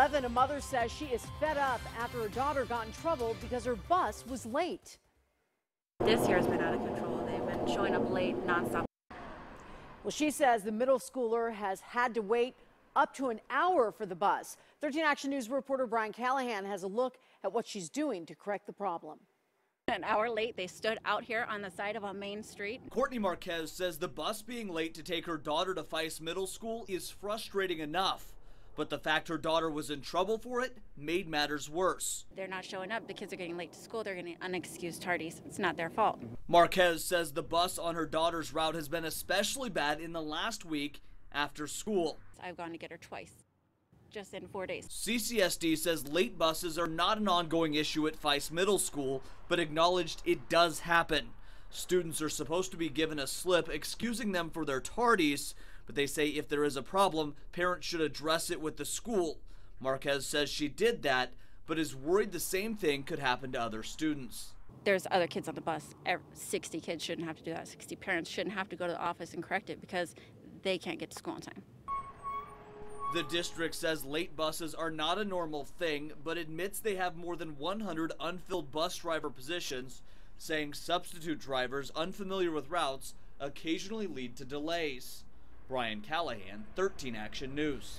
11, a mother says she is fed up after her daughter got in trouble because her bus was late. This year's been out of control. They've been showing up late nonstop. Well, she says the middle schooler has had to wait up to an hour for the bus. 13 Action News reporter Bryan Callahan has a look at what she's doing to correct the problem. An hour late, they stood out here on the side of a main street. Courtney Marquez says the bus being late to take her daughter to Faiss Middle School is frustrating enough. But the fact her daughter was in trouble for it made matters worse. They're not showing up. The kids are getting late to school. They're getting unexcused tardies. It's not their fault. Marquez says the bus on her daughter's route has been especially bad in the last week after school. I've gone to get her twice just in four days. CCSD says late buses are not an ongoing issue at Faiss Middle School, but acknowledged it does happen. Students are supposed to be given a slip excusing them for their tardies, but they say if there is a problem, parents should address it with the school. Marquez says she did that, but is worried the same thing could happen to other students. There's other kids on the bus. 60 kids shouldn't have to do that. 60 parents shouldn't have to go to the office and correct it because they can't get to school on time. The district says late buses are not a normal thing, but admits they have more than 100 unfilled bus driver positions, saying substitute drivers unfamiliar with routes occasionally lead to delays. Bryan Callahan, 13 Action News.